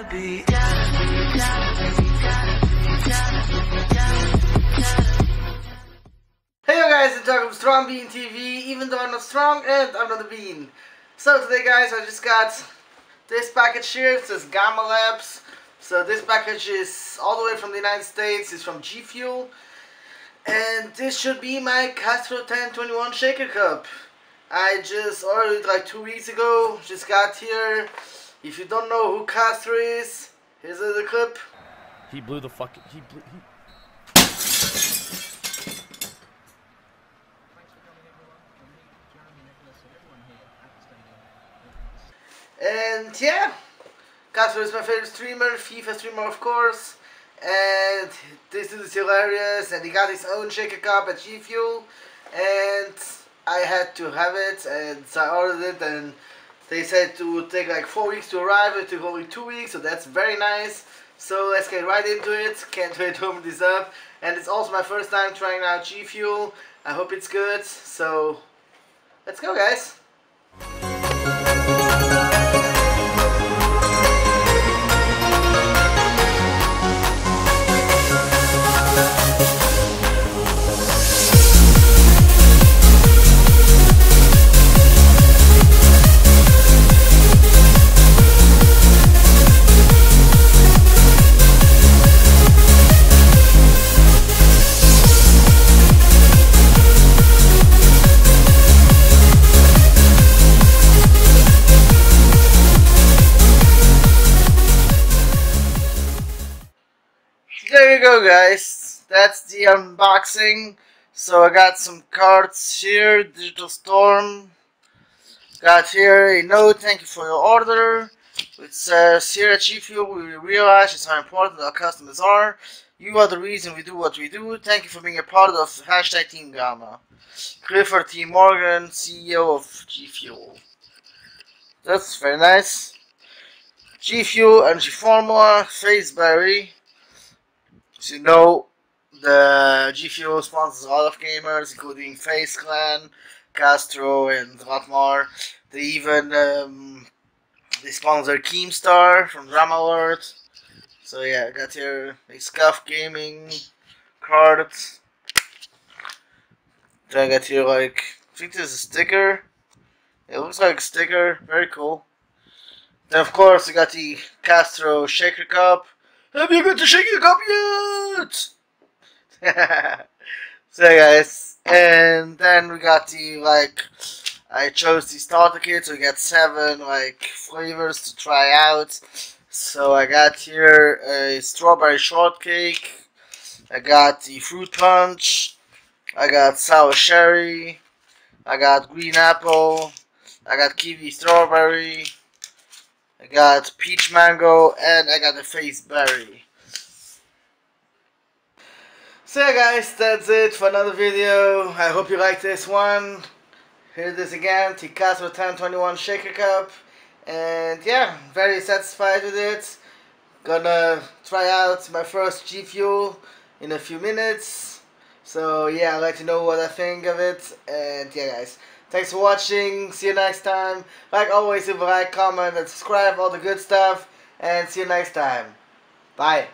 Hey guys, it's Doug from Strong Bean TV, even though I'm not strong and I'm not a bean. So today guys, I just got this package here, it says Gamma Labs. So this package is all the way from the United States, it's from G Fuel. And this should be my Castro 1021 Shaker Cup. I just ordered it like two weeks ago, just got here. If you don't know who Castro is, here's the clip. He blew the fucking. He blew. He, And yeah, Castro is my favorite streamer, FIFA streamer of course. And this dude is hilarious and he got his own shaker cup at G Fuel and I had to have it and so I ordered it and they said to would take like four weeks to arrive, it took only two weeks, so that's very nice. So let's get right into it. Can't wait to open this up. And it's also my first time trying out G Fuel. I hope it's good. So let's go guys. There you go guys, that's the unboxing. So I got some cards here, Digital Storm. Got here a note, thank you for your order. It says, here at G Fuel we realize just how important our customers are. You are the reason we do what we do. Thank you for being a part of hashtag Team Gamma. Clifford T. Morgan, CEO of G Fuel. That's very nice. G Fuel, Energy Formula, FaZeberry. As you know, the G Fuel sponsors a lot of gamers, including FaZe Clan, Castro, and Rotmar. They even um, they sponsor Keemstar from Drama Alert. So yeah, I got here a Scuff Gaming card. Then I got here like I think this is a sticker. It looks like a sticker, very cool. Then of course I got the Castro Shaker Cup. Have you got the Shaker Cup yet? so guys, and then we got the like I chose the starter kit, so we got seven like flavors to try out. So I got here a strawberry shortcake. I got the fruit punch. I got sour cherry. I got green apple. I got kiwi strawberry. I got peach mango and I got a FaZeberry. So yeah guys, that's it for another video. I hope you liked this one. Here it is again, Ticasso 1021 Shaker Cup. And yeah, very satisfied with it. Gonna try out my first G Fuel in a few minutes. So yeah, I'd like to know what I think of it. And yeah guys, thanks for watching. See you next time. Like always, leave a like, comment, and subscribe, all the good stuff. And see you next time. Bye.